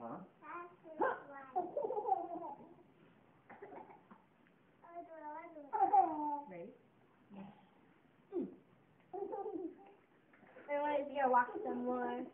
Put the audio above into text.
Huh? Ready? I wanted to go watch some more.